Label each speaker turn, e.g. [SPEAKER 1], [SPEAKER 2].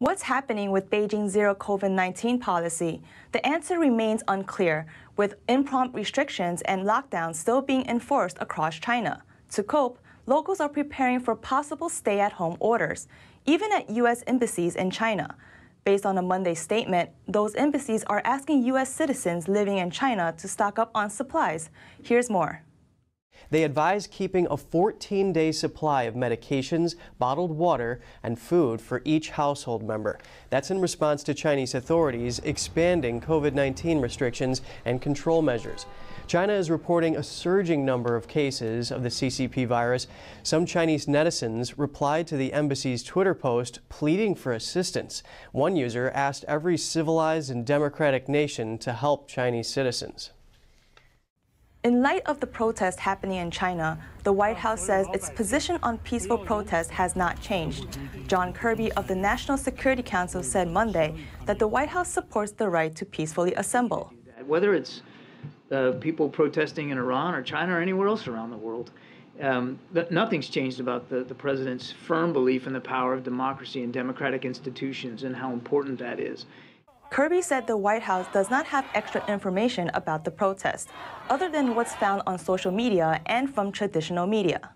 [SPEAKER 1] What's happening with Beijing's zero COVID 19 policy? The answer remains unclear, with impromptu restrictions and lockdowns still being enforced across China. To cope, locals are preparing for possible stay at home orders, even at U.S. embassies in China. Based on a Monday statement, those embassies are asking U.S. citizens living in China to stock up on supplies. Here's more.
[SPEAKER 2] They advise keeping a 14 day supply of medications, bottled water, and food for each household member. That's in response to Chinese authorities expanding COVID 19 restrictions and control measures. China is reporting a surging number of cases of the CCP virus. Some Chinese netizens replied to the embassy's Twitter post pleading for assistance. One user asked every civilized and democratic nation to help Chinese citizens.
[SPEAKER 1] In light of the protests happening in China, the White House says its position on peaceful protest has not changed. John Kirby of the National Security Council said Monday that the White House supports the right to peacefully assemble.
[SPEAKER 3] Whether it's uh, people protesting in Iran or China or anywhere else around the world, um, nothing's changed about the, the president's firm belief in the power of democracy and democratic institutions and how important that is.
[SPEAKER 1] Kirby said the White House does not have extra information about the protest, other than what's found on social media and from traditional media.